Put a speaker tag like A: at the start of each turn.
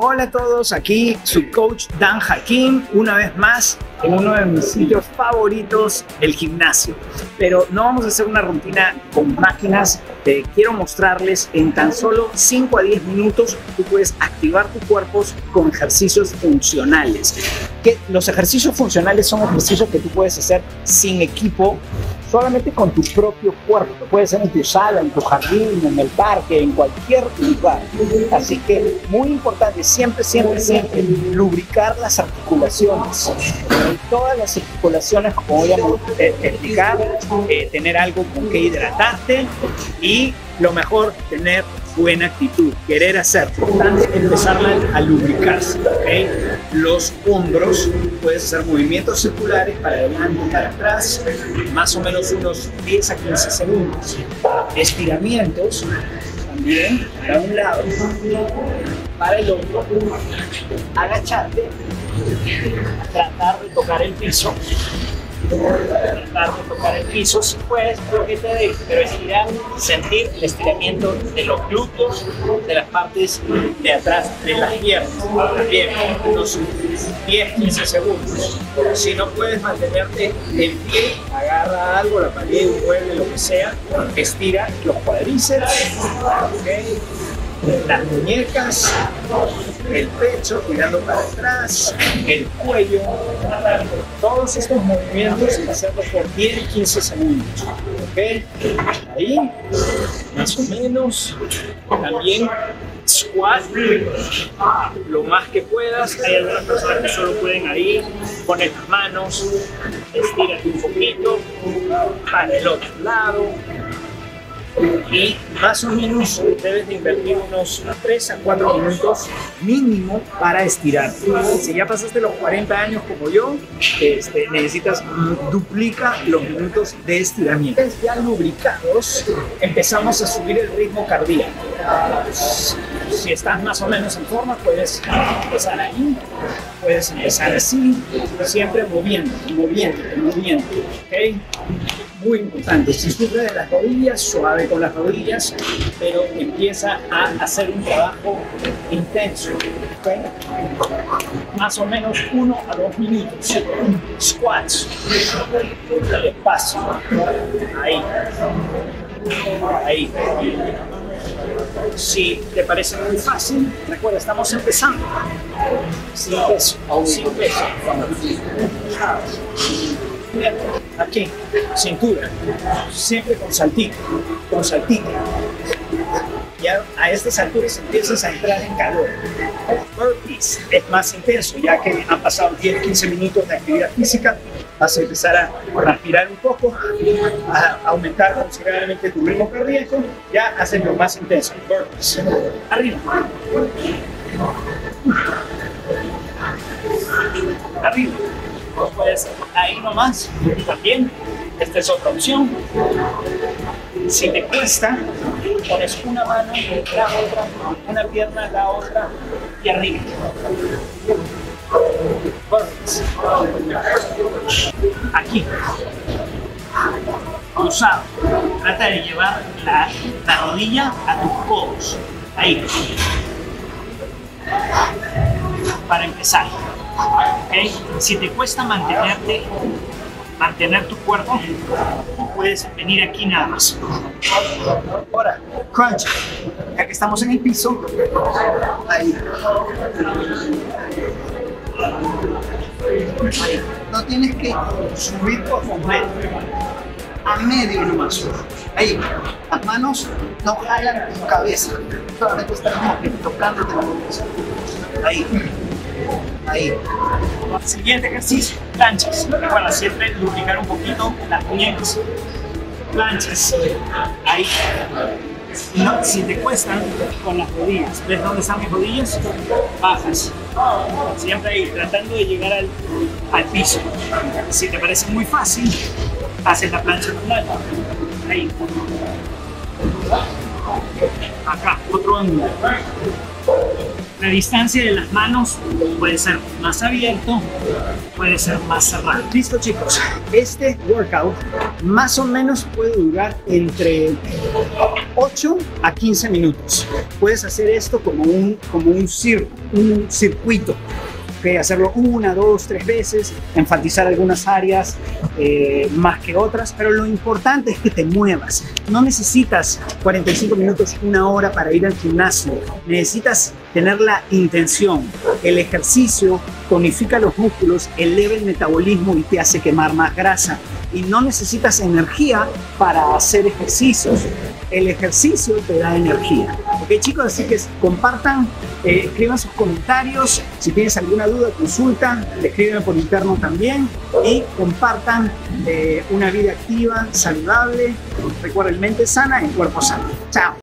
A: Hola a todos, aquí su coach Dan Hakim, una vez más en uno de mis sitios favoritos, el gimnasio. Pero no vamos a hacer una rutina con máquinas, te quiero mostrarles en tan solo 5 a 10 minutos tú puedes activar tu cuerpo con ejercicios funcionales. Que los ejercicios funcionales son ejercicios que tú puedes hacer sin equipo solamente con tu propio cuerpo. Puede ser en tu sala, en tu jardín, en el parque, en cualquier lugar. Así que muy importante, siempre, siempre, siempre lubricar las articulaciones. todas las articulaciones, como voy a explicar, eh, tener algo con que hidratarte y lo mejor, tener buena actitud, querer hacer. Importante empezar a lubricarse. ¿okay? Los hombros, puedes hacer movimientos circulares para adelante para atrás, más o menos unos 10 a 15 segundos. Estiramientos también para un lado, para el otro. Agacharte, tratar de tocar el piso tratar de tocar el piso si puedes, lo que te deje, pero estirar, sentir el estiramiento de los glúteos, de las partes de atrás de las piernas, también unos 10-15 segundos. Si no puedes mantenerte en pie, agarra algo, la pared, un mueble, lo que sea, estira los cuadríceps, ¿okay? las muñecas, el pecho tirando para atrás, el cuello, todos estos movimientos hacerlos por 10 15 segundos. ¿ok? Ahí, más o menos, también squat lo más que puedas. Hay algunas personas que solo pueden ahí, poner las manos, estírate un poquito para el otro lado y más o menos debes de invertir unos 3 a 4 minutos mínimo para estirar. Si ya pasaste los 40 años como yo, este, necesitas duplica los minutos de estiramiento. Ya lubricados, empezamos a subir el ritmo cardíaco. Si estás más o menos en forma, puedes empezar ahí, puedes empezar así, siempre moviendo, moviendo, moviendo. ¿okay? Muy importante. Si sufre de las rodillas, suave con las rodillas, pero empieza a hacer un trabajo intenso. Más o menos uno a dos minutos. Squats. Despacio. Ahí. Ahí. Si te parece muy fácil, recuerda, estamos empezando. Sin peso. Sin peso aquí, cintura, siempre con saltito, con saltito. Ya a estas alturas empiezas a entrar en calor. Burpees es más intenso, ya que han pasado 10-15 minutos de actividad física, vas a empezar a respirar un poco, a aumentar considerablemente tu ritmo cardíaco, ya haces lo más intenso. Burpees. Arriba. Arriba pues ahí nomás también. Esta es otra opción. Si te cuesta, pones una mano, la otra, una pierna, la otra y arriba. Aquí. Cruzado. Trata de llevar la, la rodilla a tus codos. Ahí. Para empezar. ¿Okay? Si te cuesta mantenerte, mantener tu cuerpo, puedes venir aquí nada más. Ahora, crunch. Ya que estamos en el piso, ahí. ahí. No tienes que subir por completo. A medio nomás. Ahí. Las manos no jalan tu cabeza. Solamente que tocándote la cabeza. Ahí. Ahí. Siguiente ejercicio, planchas. Recuerda siempre lubricar un poquito las muñecas. Planchas. Ahí. No, si te cuestan con las rodillas, ¿ves dónde están mis rodillas? Bajas. Siempre ahí, tratando de llegar al, al piso. Si te parece muy fácil, haces la plancha normal. Ahí. Acá, otro ángulo. La distancia de las manos puede ser más abierto, puede ser más cerrado. Listo chicos, este workout más o menos puede durar entre 8 a 15 minutos. Puedes hacer esto como un, como un, un circuito hacerlo una, dos, tres veces, enfatizar algunas áreas eh, más que otras, pero lo importante es que te muevas. No necesitas 45 minutos, una hora para ir al gimnasio. Necesitas tener la intención. El ejercicio tonifica los músculos, eleva el metabolismo y te hace quemar más grasa. Y no necesitas energía para hacer ejercicios. El ejercicio te da energía. Ok chicos, así que compartan, eh, escriban sus comentarios. Si tienes alguna duda, consulta, escriben por interno también. Y compartan eh, una vida activa, saludable. Recuerden, mente sana en cuerpo sano. Chao.